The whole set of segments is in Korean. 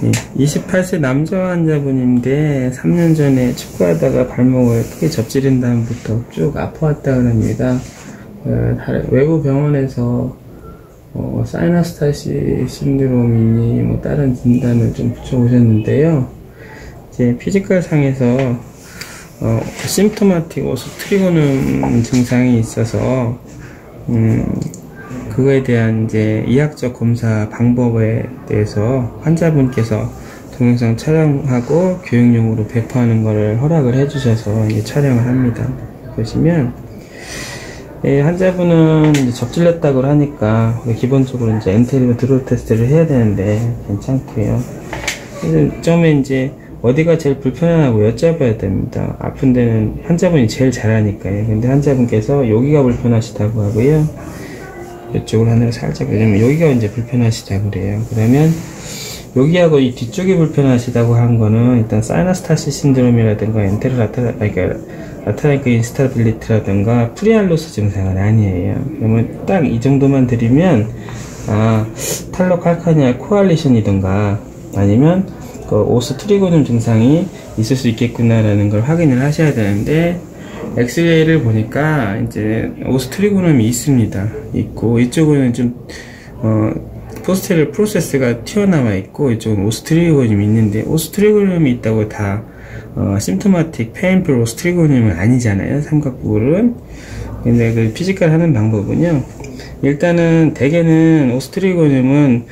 28세 남자 환자분인데 3년 전에 축구하다가 발목을 크게 접지른 다음부터 쭉 아파왔다 그럽니다. 어, 외부 병원에서 어, sinus tarsi syndrome이니 뭐 다른 진단을 좀 붙여보셨는데요. 이제 physical 상에서 어, symptomatic os trigonum 증상이 있어서 음, 그거에 대한 이제 이학적 검사 방법에 대해서 환자분께서 동영상 촬영하고 교육용으로 배포하는 것을 허락을 해주셔서 이제 촬영을 합니다. 보시면 예, 환자분은 접질렸다고 하니까 기본적으로 이제 엔테리브 드로 테스트를 해야 되는데 괜찮고요. 처음에 이제 어디가 제일 불편하고 여쭤봐야 됩니다. 아픈 데는 환자분이 제일 잘하니까요. 근데 환자분께서 여기가 불편하시다고 하고요. 이쪽으로 하늘을 살짝 왜냐면 여기가 이제 불편하시다 그래요. 그러면 여기하고 이 뒤쪽이 불편하시다고 한 거는 일단 sinus tarsi syndrome이라든가 anterolateral 그러니까 lateral ankle instability라든가 peroneal 증상은 아니에요. 그러면 딱 이 정도만 드리면 아 탈로 칼카니아 코알리션이든가 아니면 그 os trigonum 증상이 있을 수 있겠구나라는 걸 확인을 하셔야 되는데 엑스레이를 보니까 이제 os trigonum이 있습니다. 있고 이쪽은 좀 어, posterior process가 튀어나와 있고 이쪽은 os trigonum이 있는데 os trigonum이 있다고 다 어, symptomatic painful os trigonum은 아니잖아요. 삼각부는 근데 그 physical 하는 방법은요. 일단은 대개는 os trigonum은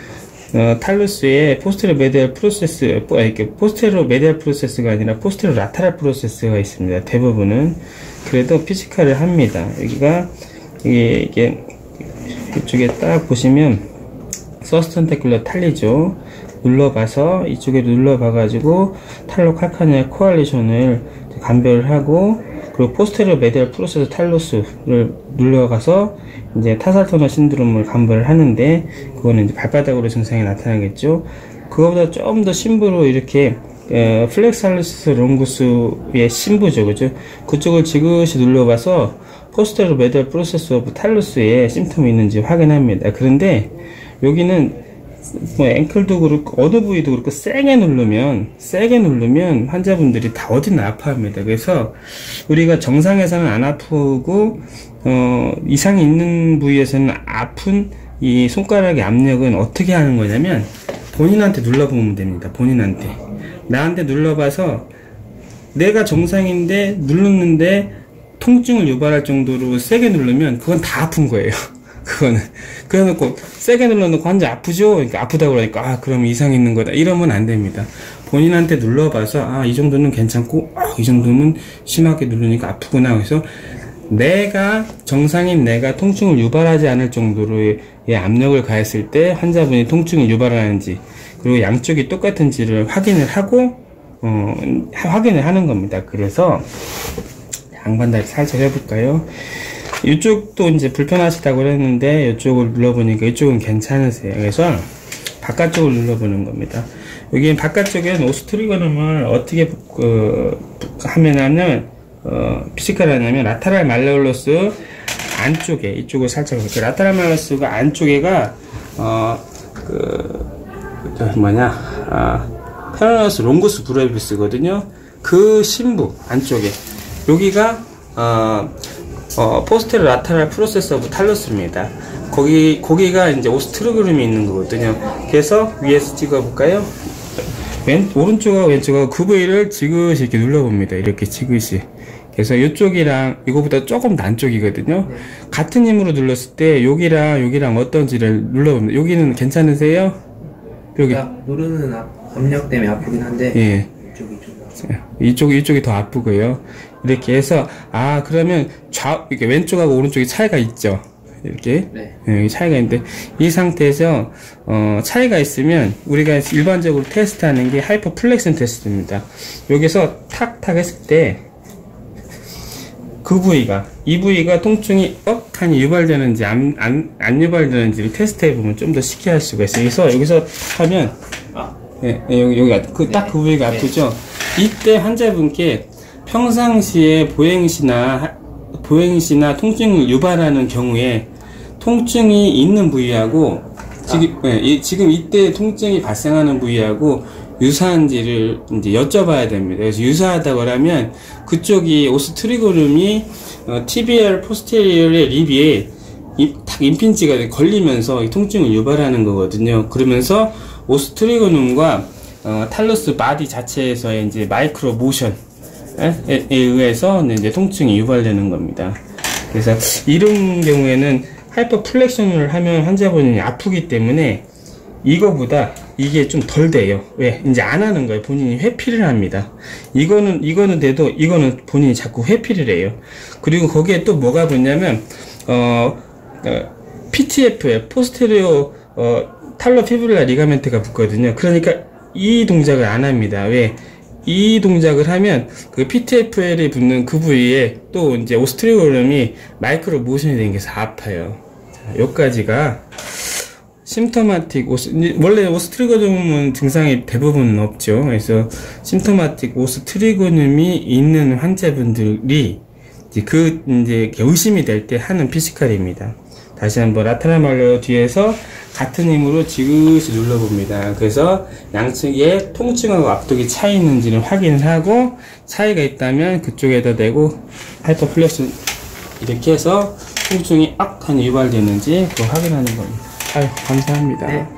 어, talus에 posteromedial process, 뭐, 이렇게 posteromedial process가 아니라 posterolateral process가 있습니다. 대부분은. 그래도 physical을 합니다. 여기가, 이게, 이게, 이쪽에 딱 보시면, sustentaculum tali죠. 눌러봐서, 이쪽에 눌러봐가지고, 탈로 칼카니아 코알리션을 감별을 하고, 그리고 posterior medial process talus를 눌러가서 이제 tarsal tunnel syndrome을 감별을 하는데 그거는 이제 발바닥으로 증상이 나타나겠죠. 그거보다 좀 더 심부로 이렇게 에, flexor hallucis longus의 심부죠, 그죠? 그쪽을 지그시 눌러봐서 posteromedial process of talus에 symptom이 있는지 확인합니다. 그런데 여기는 뭐 ankle도 그렇고 어느 부위도 그렇고 세게 누르면 세게 누르면 환자분들이 다 어디나 아파합니다. 그래서 우리가 정상에서는 안 아프고 어 이상이 있는 부위에서는 아픈 이 손가락의 압력은 어떻게 하는 거냐면 본인한테 눌러보면 됩니다. 본인한테 나한테 눌러봐서 내가 정상인데 눌렀는데 통증을 유발할 정도로 세게 누르면 그건 다 아픈 거예요. 그거는. 그래놓고 세게 눌러놓고 환자 아프죠? 그러니까 아프다고 그러니까 아 그럼 이상 있는 거다. 이러면 안 됩니다. 본인한테 눌러봐서 아 이 정도는 괜찮고 아, 이 정도는 심하게 누르니까 아프구나. 그래서 내가 정상인 내가 통증을 유발하지 않을 정도로의 압력을 가했을 때 환자분이 통증을 유발하는지 그리고 양쪽이 똑같은지를 확인을 하고 어, 확인을 하는 겁니다. 그래서 양반다리 살짝 해볼까요 이쪽도 이제 불편하시다고 그랬는데 이쪽을 눌러보니까 이쪽은 괜찮으세요. 그래서 바깥쪽을 눌러보는 겁니다. 여기 바깥쪽에는 os trigonum을 어떻게 그, 하면은 어, physical 하냐면 lateral malleolus 안쪽에 이쪽을 살짝 이렇게 lateral malleolus가 안쪽에가 어그 그, 뭐냐 아, peroneus longus brevis거든요. 그 심부 안쪽에 여기가 어, 어, posterolateral process of talus입니다. 거기, 거기가 이제 os trigonum이 있는 거거든요. 그래서 위에서 찍어볼까요? 왼, 오른쪽하고 왼쪽하고 그 부위를 지그시 이렇게 눌러봅니다. 이렇게 지그시. 그래서 이쪽이랑 이거보다 조금 안쪽이거든요. 네. 같은 힘으로 눌렀을 때 여기랑 여기랑 어떤지를 눌러봅니다. 여기는 괜찮으세요? 여기. 누르는 압력 때문에 아프긴 한데. 예. 이쪽이 좀. 이쪽, 이쪽이 더 아프고요. 이렇게 해서 아 그러면 좌 이렇게 왼쪽하고 오른쪽에 차이가 있죠. 이렇게 네. 네, 차이가 있는데 이 상태에서 어, 차이가 있으면 우리가 일반적으로 테스트하는 게 hyperflexion 테스트입니다. 여기서 탁탁 했을 때 그 부위가 이 부위가 통증이 떡하니 유발되는지 안, 안, 안 유발되는지를 테스트해 보면 좀 더 쉽게 할 수가 있어요. 그래서 여기서 하면 아. 네, 여기 여기가 그딱그 그 부위가 네. 아프죠. 이때 환자분께 평상시에 보행시나 보행시나 통증을 유발하는 경우에 통증이 있는 부위하고 지금, 네, 이, 지금 이때 통증이 발생하는 부위하고 유사한지를 이제 여쭤봐야 됩니다. 그래서 유사하다고 하면 그쪽이 os trigonum이 어, TBR 포스테리얼의 립이 탁 impinge가 걸리면서 이 통증을 유발하는 거거든요. 그러면서 os trigonum과 어, talus body 자체에서의 이제 micromotion에 의해서 이제 통증이 유발되는 겁니다. 그래서 이런 경우에는 hyperflexion을 하면 환자분이 아프기 때문에 이거보다 이게 좀 덜 돼요. 왜? 이제 안 하는 거예요. 본인이 회피를 합니다. 이거는, 이거는 돼도 이거는 본인이 자꾸 회피를 해요. 그리고 거기에 또 뭐가 붙냐면, 어, 어 PTF에 포스테리오, 어, 탈로 피브릴라 리가멘트가 붙거든요. 그러니까 이 동작을 안 합니다. 왜? 이 동작을 하면 그 PTFL이 붙는 그 부위에 또 이제 오스트리오름이 마이크로 모션이 되는 게 아파요. 자, 여기까지가 symptomatic os 원래 os trigonum은 증상이 대부분 없죠. 그래서 symptomatic os trigonum이 있는 환자분들이 이제 그 이제 의심이 될 때 하는 physical입니다. 다시 한번 lateral malleolus 뒤에서 같은 힘으로 지그시 눌러봅니다. 그래서 양측에 통증하고 압력이 차이 있는지를 확인을 하고 차이가 있다면 그쪽에다 대고 하이퍼 플렉션 이렇게 해서 통증이 악한 유발되는지 그거 확인하는 겁니다. 아유 감사합니다. 네.